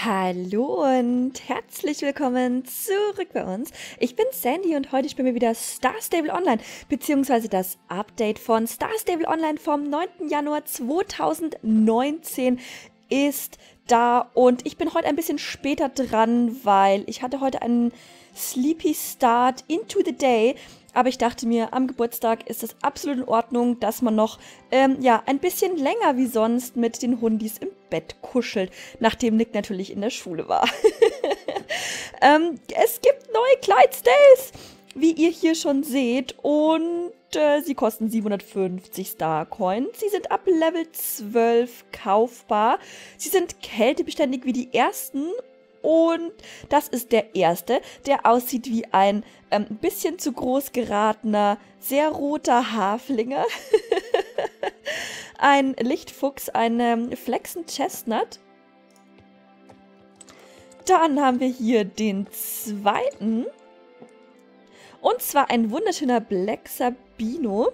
Hallo und herzlich willkommen zurück bei uns. Ich bin Sandy und heute spielen wir wieder Star Stable Online, beziehungsweise das Update von Star Stable Online vom 9. Januar 2019 ist da und ich bin heute ein bisschen später dran, weil ich hatte heute einen Sleepy Start into the Day. Aber ich dachte mir, am Geburtstag ist es absolut in Ordnung, dass man noch ähm, ja, ein bisschen länger wie sonst mit den Hundis im Bett kuschelt, nachdem Nick natürlich in der Schule war. ähm, es gibt neue Clydesdales, wie ihr hier schon seht. Und äh, sie kosten 750 Star Coins. Sie sind ab Level 12 kaufbar. Sie sind kältebeständig wie die ersten und das ist der erste, der aussieht wie ein ähm, bisschen zu groß geratener, sehr roter Haflinger. ein Lichtfuchs, ein ähm, Flexen Chestnut. Dann haben wir hier den zweiten. Und zwar ein wunderschöner Black Sabino.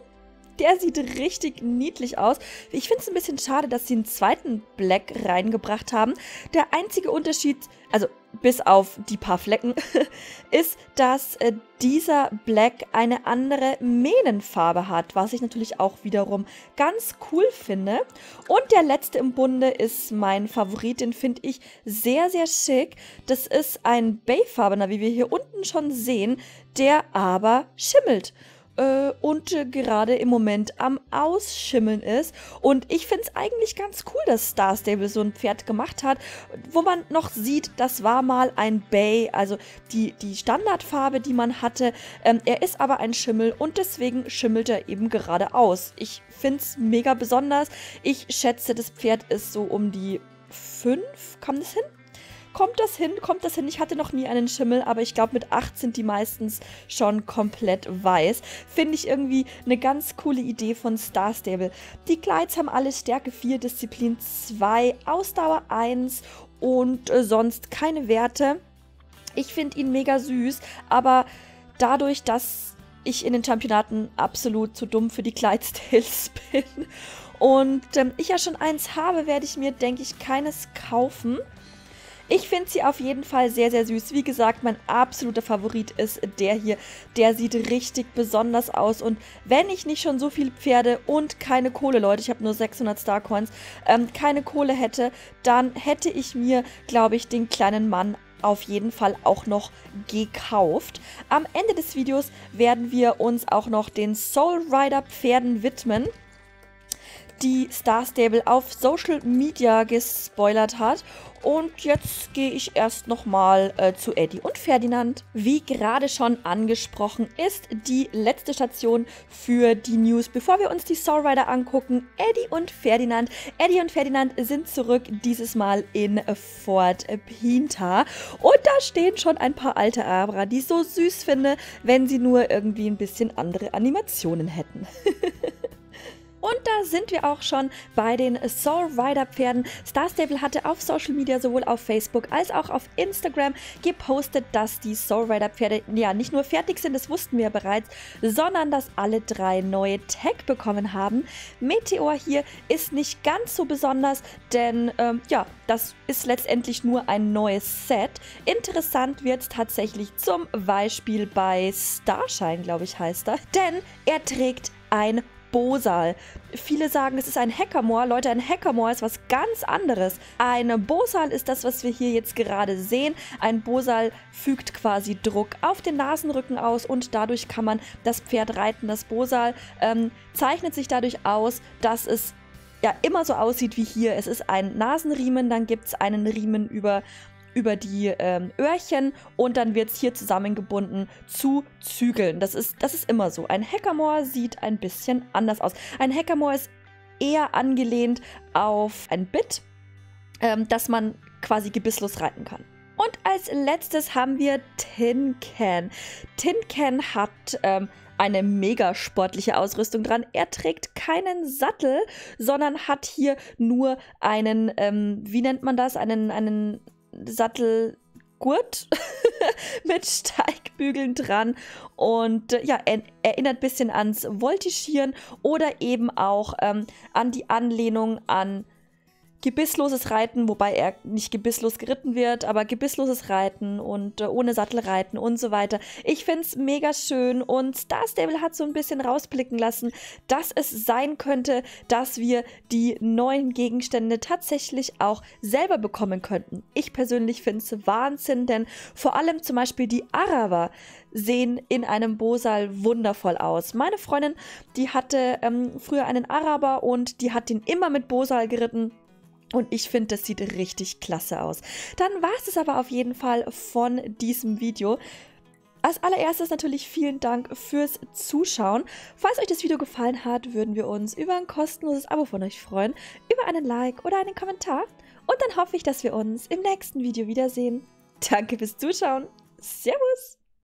Der sieht richtig niedlich aus. Ich finde es ein bisschen schade, dass sie einen zweiten Black reingebracht haben. Der einzige Unterschied, also bis auf die paar Flecken, ist, dass äh, dieser Black eine andere Mähnenfarbe hat, was ich natürlich auch wiederum ganz cool finde. Und der letzte im Bunde ist mein Favorit, den finde ich sehr, sehr schick. Das ist ein Bayfarbener, wie wir hier unten schon sehen, der aber schimmelt äh, und äh, gerade im Moment am Ausschimmeln ist. Und ich finde es eigentlich ganz cool, dass Star Stable so ein Pferd gemacht hat, wo man noch sieht, das war mal ein Bay, also die, die Standardfarbe, die man hatte. Ähm, er ist aber ein Schimmel und deswegen schimmelt er eben gerade aus. Ich finde es mega besonders. Ich schätze, das Pferd ist so um die 5, kommt das hin? Kommt das hin? Kommt das hin? Ich hatte noch nie einen Schimmel, aber ich glaube, mit 8 sind die meistens schon komplett weiß. Finde ich irgendwie eine ganz coole Idee von Star Stable. Die Glides haben alle Stärke 4, Disziplin 2, Ausdauer 1 und äh, sonst keine Werte. Ich finde ihn mega süß, aber dadurch, dass ich in den Championaten absolut zu dumm für die Clydesdales bin und ähm, ich ja schon eins habe, werde ich mir, denke ich, keines kaufen. Ich finde sie auf jeden Fall sehr, sehr süß. Wie gesagt, mein absoluter Favorit ist der hier. Der sieht richtig besonders aus. Und wenn ich nicht schon so viele Pferde und keine Kohle, Leute, ich habe nur 600 Starcoins, ähm, keine Kohle hätte, dann hätte ich mir, glaube ich, den kleinen Mann auf jeden Fall auch noch gekauft. Am Ende des Videos werden wir uns auch noch den Soul Rider Pferden widmen die Star Stable auf Social Media gespoilert hat. Und jetzt gehe ich erst nochmal äh, zu Eddie und Ferdinand. Wie gerade schon angesprochen, ist die letzte Station für die News. Bevor wir uns die Soul Rider angucken, Eddie und Ferdinand. Eddie und Ferdinand sind zurück, dieses Mal in Fort Pinta. Und da stehen schon ein paar alte Abra, die ich so süß finde, wenn sie nur irgendwie ein bisschen andere Animationen hätten. Und da sind wir auch schon bei den Soul Rider Pferden. Star Stable hatte auf Social Media sowohl auf Facebook als auch auf Instagram gepostet, dass die Soul Rider Pferde ja nicht nur fertig sind, das wussten wir bereits, sondern dass alle drei neue Tag bekommen haben. Meteor hier ist nicht ganz so besonders, denn ähm, ja, das ist letztendlich nur ein neues Set. Interessant wird es tatsächlich zum Beispiel bei Starshine, glaube ich, heißt er, denn er trägt ein Bosal. Viele sagen, es ist ein Hackermoor. Leute, ein Hackermoor ist was ganz anderes. Ein Bosal ist das, was wir hier jetzt gerade sehen. Ein Bosal fügt quasi Druck auf den Nasenrücken aus und dadurch kann man das Pferd reiten. Das Bosal ähm, zeichnet sich dadurch aus, dass es ja immer so aussieht wie hier. Es ist ein Nasenriemen, dann gibt es einen Riemen über über die ähm, Öhrchen und dann wird es hier zusammengebunden zu Zügeln. Das ist, das ist immer so. Ein Hackermoor sieht ein bisschen anders aus. Ein Hackermoor ist eher angelehnt auf ein Bit, ähm, das man quasi gebisslos reiten kann. Und als letztes haben wir Tin Can. Tin Can hat ähm, eine mega sportliche Ausrüstung dran. Er trägt keinen Sattel, sondern hat hier nur einen, ähm, wie nennt man das? Einen, einen Sattelgurt mit Steigbügeln dran. Und äh, ja, er, erinnert ein bisschen ans Voltigieren oder eben auch ähm, an die Anlehnung an gebissloses Reiten, wobei er nicht gebisslos geritten wird, aber gebissloses Reiten und äh, ohne Sattel reiten und so weiter. Ich finde es mega schön und Star Stable hat so ein bisschen rausblicken lassen, dass es sein könnte, dass wir die neuen Gegenstände tatsächlich auch selber bekommen könnten. Ich persönlich finde es Wahnsinn, denn vor allem zum Beispiel die Araber sehen in einem Bosal wundervoll aus. Meine Freundin, die hatte ähm, früher einen Araber und die hat den immer mit Bosal geritten. Und ich finde, das sieht richtig klasse aus. Dann war es aber auf jeden Fall von diesem Video. Als allererstes natürlich vielen Dank fürs Zuschauen. Falls euch das Video gefallen hat, würden wir uns über ein kostenloses Abo von euch freuen, über einen Like oder einen Kommentar. Und dann hoffe ich, dass wir uns im nächsten Video wiedersehen. Danke fürs Zuschauen. Servus!